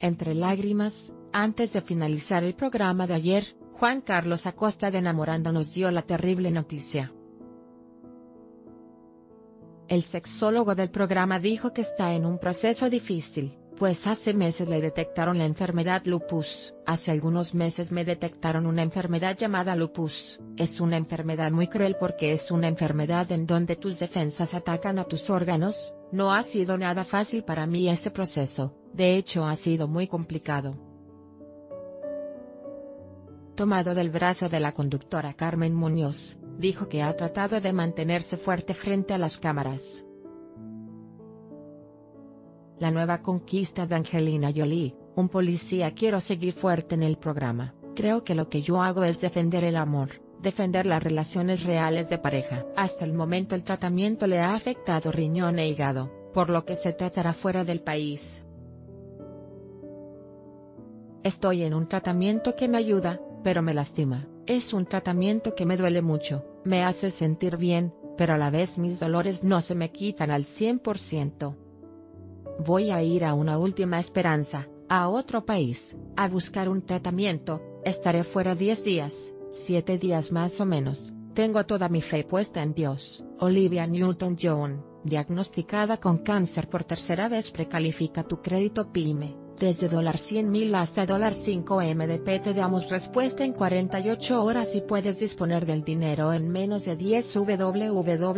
Entre lágrimas, antes de finalizar el programa de ayer, Juan Carlos Acosta de Enamorando nos dio la terrible noticia. El sexólogo del programa dijo que está en un proceso difícil, pues hace meses le detectaron la enfermedad lupus. Hace algunos meses me detectaron una enfermedad llamada lupus. Es una enfermedad muy cruel porque es una enfermedad en donde tus defensas atacan a tus órganos. No ha sido nada fácil para mí ese proceso, de hecho ha sido muy complicado. Tomado del brazo de la conductora Carmen Muñoz, dijo que ha tratado de mantenerse fuerte frente a las cámaras la nueva conquista de Angelina Jolie, un policía quiero seguir fuerte en el programa, creo que lo que yo hago es defender el amor, defender las relaciones reales de pareja. Hasta el momento el tratamiento le ha afectado riñón e hígado, por lo que se tratará fuera del país. Estoy en un tratamiento que me ayuda, pero me lastima, es un tratamiento que me duele mucho, me hace sentir bien, pero a la vez mis dolores no se me quitan al 100%. Voy a ir a una última esperanza, a otro país, a buscar un tratamiento, estaré fuera 10 días, 7 días más o menos, tengo toda mi fe puesta en Dios. Olivia Newton-John, diagnosticada con cáncer por tercera vez precalifica tu crédito PYME. Desde $100,000 hasta $5 MDP te damos respuesta en 48 horas y puedes disponer del dinero en menos de 10 www.premo.mx.